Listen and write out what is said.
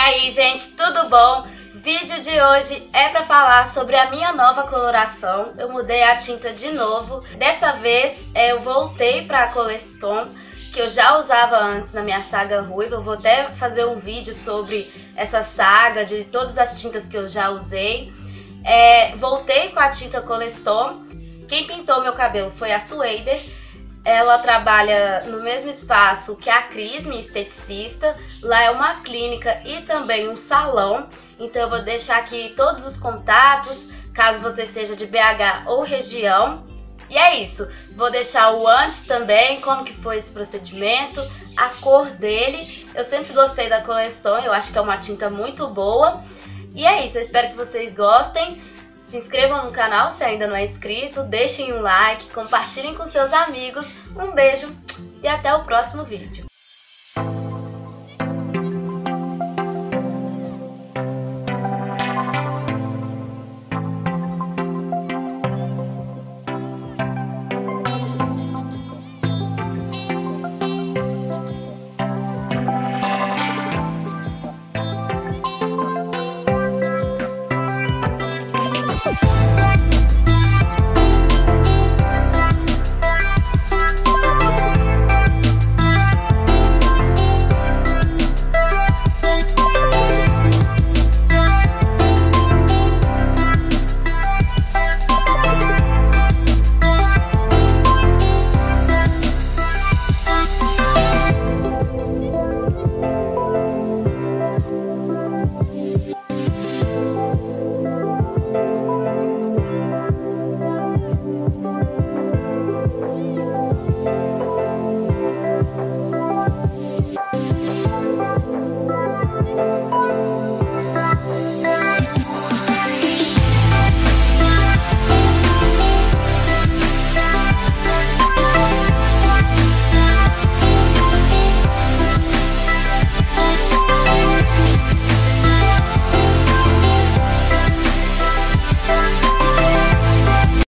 aí, gente, tudo bom? Vídeo de hoje é para falar sobre a minha nova coloração. Eu mudei a tinta de novo. Dessa vez eu voltei para a Coleston, que eu já usava antes na minha saga ruiva. Eu vou até fazer um vídeo sobre essa saga, de todas as tintas que eu já usei. É, voltei com a tinta Coleston. Quem pintou meu cabelo foi a Sueder. Ela trabalha no mesmo espaço que a Cris, minha esteticista. Lá é uma clínica e também um salão. Então eu vou deixar aqui todos os contatos, caso você seja de BH ou região. E é isso. Vou deixar o antes também, como que foi esse procedimento, a cor dele. Eu sempre gostei da Colestone, eu acho que é uma tinta muito boa. E é isso, eu espero que vocês gostem. Se inscrevam no canal se ainda não é inscrito, deixem um like, compartilhem com seus amigos. Um beijo e até o próximo vídeo.